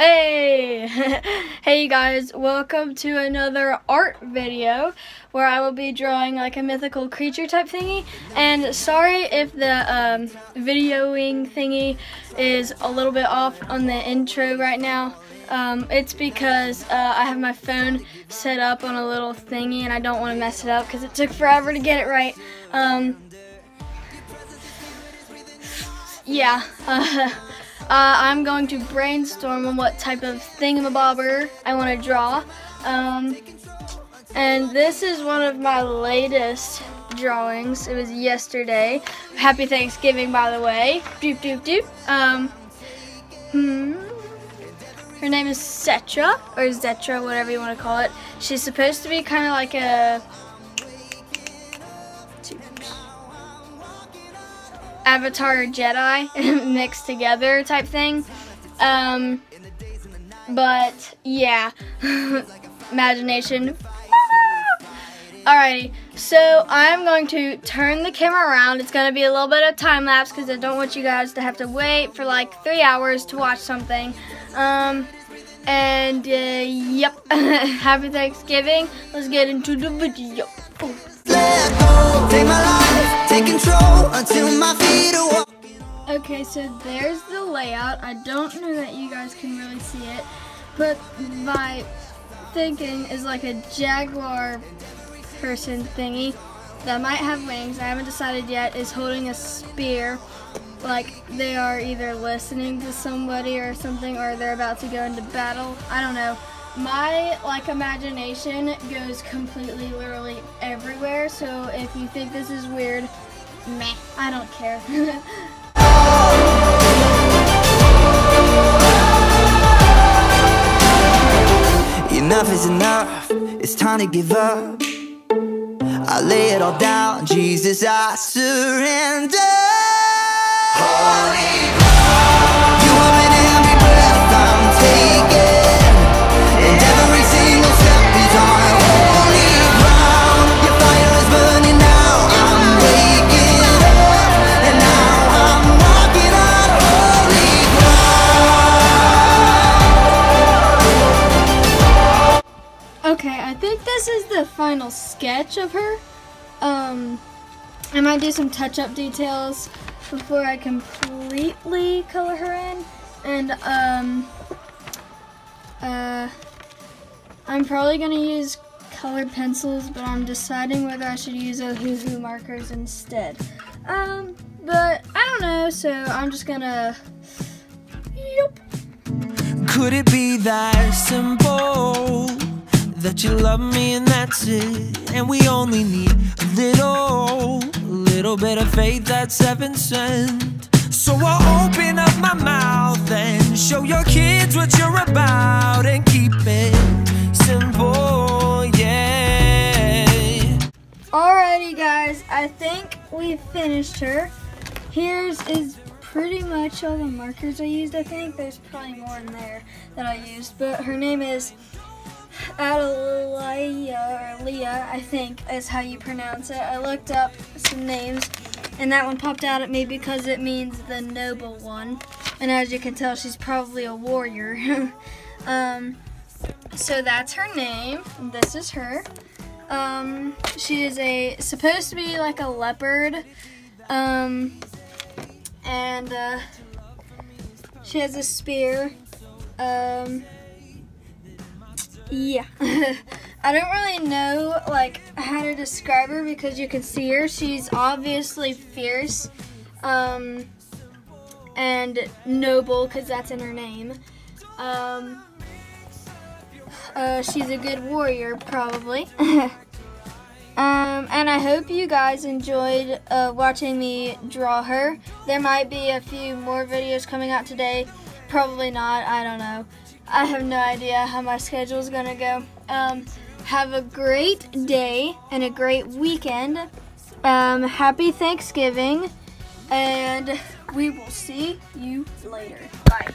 Hey! hey you guys, welcome to another art video where I will be drawing like a mythical creature type thingy. And sorry if the um, videoing thingy is a little bit off on the intro right now. Um, it's because uh, I have my phone set up on a little thingy and I don't want to mess it up because it took forever to get it right. Um, yeah. Uh, I'm going to brainstorm on what type of thingamabobber I want to draw. Um, and this is one of my latest drawings. It was yesterday. Happy Thanksgiving, by the way. Doop, doop, doop. Um, hmm. Her name is Cetra, or Zetra, whatever you want to call it. She's supposed to be kind of like a Avatar Jedi mixed together type thing. Um, but yeah, imagination. Alrighty, so I'm going to turn the camera around. It's going to be a little bit of time lapse because I don't want you guys to have to wait for like three hours to watch something. Um, and uh, yep, happy Thanksgiving. Let's get into the video. Okay, so there's the layout. I don't know that you guys can really see it, but my thinking is like a jaguar person thingy that might have wings. I haven't decided yet. Is holding a spear, like they are either listening to somebody or something, or they're about to go into battle. I don't know my like imagination goes completely literally everywhere so if you think this is weird meh i don't care. Enough is enough it's time to give up. I lay it all down jesus i surrender. Holy this is the final sketch of her. Um, I might do some touch-up details before I completely color her in. And, um, uh, I'm probably going to use colored pencils, but I'm deciding whether I should use Ohuhu markers instead. Um, but I don't know, so I'm just gonna, yep. Could it be that simple? That you love me and that's it. And we only need a little, little bit of faith that's heaven sent So I'll open up my mouth and show your kids what you're about And keep it simple, yeah. Alrighty guys, I think we've finished her. Here's is pretty much all the markers I used, I think. There's probably more in there that I used, but her name is Adelia, or Leah, I think is how you pronounce it. I looked up some names, and that one popped out at me because it means the noble one. And as you can tell, she's probably a warrior. um, so that's her name. This is her. Um, she is a supposed to be like a leopard. Um, and uh, she has a spear. Um, yeah. I don't really know like how to describe her because you can see her. She's obviously fierce um, and noble because that's in her name. Um, uh, she's a good warrior probably. um, and I hope you guys enjoyed uh, watching me draw her. There might be a few more videos coming out today. Probably not. I don't know. I have no idea how my schedule is going to go. Um, have a great day and a great weekend. Um, happy Thanksgiving. And we will see you later. Bye.